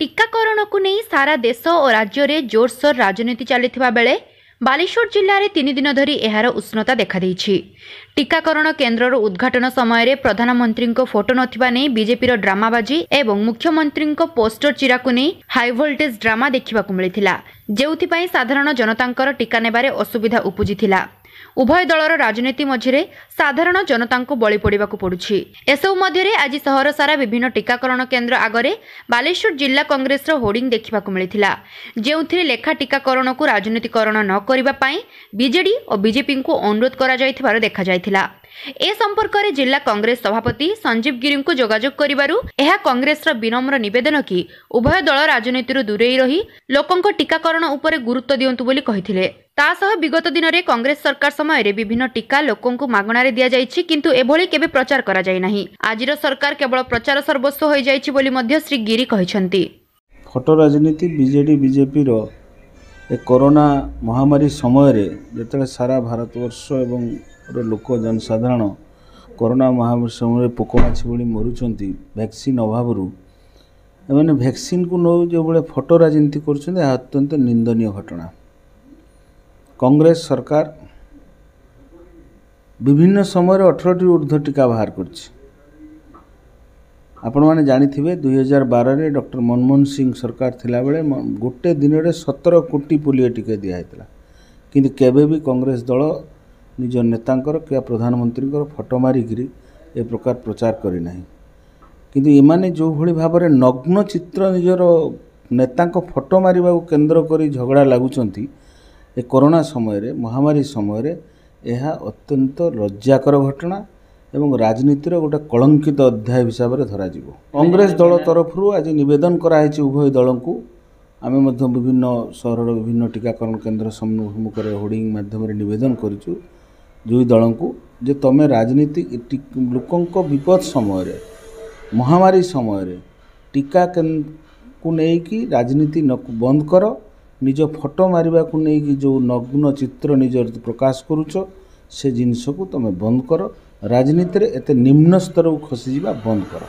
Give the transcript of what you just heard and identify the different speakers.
Speaker 1: ଟିକାକରଣକୁ ନେଇ ସାରା ଦେଶ ଓ ରାଜ୍ୟରେ ଜୋରସୋର ରାଜନୀତି ଚାଲିଥିବା ବେଳେ ବାଲେଶ୍ୱର ଜିଲ୍ଲାରେ ତିନି ଦିନ ଧରି ଏହାର ଉଷ୍ଣତା ଦେଖାଦେଇଛି। ଟିକାକରଣ କେନ୍ଦ୍ରର ଉଦ୍ଘାଟନ ସମୟରେ ପ୍ରଧାନମନ୍ତ୍ରୀଙ୍କ ଫଟୋ ନଥିବା ନେଇ ବିଜେପିର ଡ୍ରାମାବାଜି ଏବଂ ମୁଖ୍ୟମନ୍ତ୍ରୀଙ୍କ ପୋଷ୍ଟର ଚିରାକୁ ନେଇ ହାଇଭୋଲ୍ଟେଜ୍ ଡ୍ରାମା ଦେଖିବାକୁ ମିଳିଥିଲା। ଯେଉଁଥିପାଇଁ ସାଧାରଣ ଜନତାଙ୍କର ଟିକା ନେବାରେ ଅସୁବିଧା ଉପୁଜିଥିଲା। ଉଭୟ ଦଳର ରାଜନୀତି ମଝିରେ ସାଧାରଣ ଜନତାଙ୍କୁ ବଳି ପଡ଼ିବାକୁ ପଡୁଛି। ଏସବୁ ମଧ୍ୟରେ ଆଜି ସହର ସାରା ବିଭିନ୍ନ ଟିକାକରଣ କେନ୍ଦ୍ର ଆଗରେ ବାଲେଶ୍ୱର ଜିଲ୍ଲା କଂଗ୍ରେସର ହୋର୍ଡିଂ ଦେଖିବାକୁ ମିଳିଥିଲା। ଯେଉଁଥିରେ ଲେଖା ଟିକାକରଣକୁ ରାଜନୀତିକରଣ ନ କରିବା ପାଇଁ ବିଜେଡି ଓ ବିଜେପିଙ୍କୁ ଅନୁରୋଧ କରାଯାଇଥିବାର ଦେଖାଯାଇଥିଲା। ଏ ସମ୍ପର୍କରେ ଜିଲ୍ଲା କଂଗ୍ରେସ ସଭାପତି ସଞ୍ଜୀବ ଗିରିଙ୍କୁ ଯୋଗାଯୋଗ କରିବାରୁ ଏହା କଂଗ୍ରେସର ବିନମ୍ର ନିବେଦନ କି ଉଭୟ ଦଳ ରାଜନୀତିରୁ ଦୂରେଇ ରହି ଲୋକଙ୍କ ଟିକାକରଣ ଉପରେ ଗୁରୁତ୍ୱ ଦିଅନ୍ତୁ ବୋଲି କହିଥିଲେ। ତା ସହ ବିଗତ ଦିନରେ କଂଗ୍ରେସ ସରକାର ସମୟରେ ବିଭିନ୍ନ ଟିକା ଲୋକଙ୍କୁ ମାଗଣାରେ ଦିଆଯାଇଛି କିନ୍ତୁ ଏଭଳି କେବେ ପ୍ରଚାର କରାଯାଇ ନାହିଁ। ଆଜିର ସରକାର କେବଳ ପ୍ରଚାର ସର୍ବସ୍ୱ ହୋଇଯାଇଛି ବୋଲି ମଧ୍ୟ ଶ୍ରୀ ଗିରି କହିଛନ୍ତି।
Speaker 2: ଫଟୋ ରାଜନୀତି ବିଜେଡ଼ି ବିଜେପିର ଏ କରୋନା ମହାମାରୀ ସମୟରେ ଯେତେବେଳେ ସାରା ଭାରତବର୍ଷ ଏବଂ ଲୋକ ଜନସାଧାରଣ କରୋନା ମହାମାରୀ ସମୟରେ ପୋକମାଛି ଭଳି ମରୁଛନ୍ତି ଭ୍ୟାକ୍ସିନ୍ ଅଭାବରୁ ଏମାନେ ଭ୍ୟାକ୍ସିନ୍କୁ ନେଇ ଯେଉଁଭଳି ଫଟୋ ରାଜନୀତି କରୁଛନ୍ତି ଏହା ଅତ୍ୟନ୍ତ ନିନ୍ଦନୀୟ ଘଟଣା। କଂଗ୍ରେସ ସରକାର ବିଭିନ୍ନ ସମୟରେ ଅଠରଟି ଉର୍ଦ୍ଧ୍ୱ ଟୀକା ବାହାର କରିଛି। ଆପଣମାନେ ଜାଣିଥିବେ ଦୁଇହଜାର ବାରରେ ଡକ୍ଟର ମନମୋହନ ସିଂ ସରକାର ଥିଲାବେଳେ ଗୋଟେ ଦିନରେ ସତର କୋଟି ପୋଲିଓ ଟୀକା ଦିଆହେଇଥିଲା। କିନ୍ତୁ କେବେ ବି କଂଗ୍ରେସ ଦଳ ନିଜ ନେତାଙ୍କର କିମ୍ବା ପ୍ରଧାନମନ୍ତ୍ରୀଙ୍କର ଫଟୋ ମାରିକିରି ଏ ପ୍ରକାର ପ୍ରଚାର କରିନାହିଁ। କିନ୍ତୁ ଏମାନେ ଯେଉଁଭଳି ଭାବରେ ନଗ୍ନ ଚିତ୍ର ନିଜର ନେତାଙ୍କ ଫଟୋ ମାରିବାକୁ କେନ୍ଦ୍ର କରି ଝଗଡ଼ା ଲାଗୁଛନ୍ତି ଏ କରୋନା ସମୟରେ ମହାମାରୀ ସମୟରେ ଏହା ଅତ୍ୟନ୍ତ ଲଜ୍ଜାକର ଘଟଣା ଏବଂ ରାଜନୀତିର ଗୋଟେ କଳଙ୍କିତ ଅଧ୍ୟାୟ ହିସାବରେ ଧରାଯିବ। କଂଗ୍ରେସ ଦଳ ତରଫରୁ ଆଜି ନିବେଦନ କରାହେଇଛି ଉଭୟ ଦଳଙ୍କୁ। ଆମେ ମଧ୍ୟ ବିଭିନ୍ନ ସହରର ବିଭିନ୍ନ ଟିକାକରଣ କେନ୍ଦ୍ର ସମ୍ମୁଖରେ ହୋର୍ଡ଼ିଂ ମାଧ୍ୟମରେ ନିବେଦନ କରିଛୁ ଦୁଇ ଦଳଙ୍କୁ ଯେ ତୁମେ ରାଜନୀତି ଲୋକଙ୍କ ବିପଦ ସମୟରେ ମହାମାରୀ ସମୟରେ ଟିକା କୁ ନେଇକି ରାଜନୀତି ବନ୍ଦ କର ନିଜ ଫଟୋ ମାରିବାକୁ ନେଇକି ଯେଉଁ ନଗ୍ନ ଚିତ୍ର ନିଜ ପ୍ରକାଶ କରୁଛ ସେ ଜିନିଷକୁ ତୁମେ ବନ୍ଦ କର। ରାଜନୀତିରେ ଏତେ ନିମ୍ନ ସ୍ତରକୁ ଖସିଯିବା ବନ୍ଦ କର।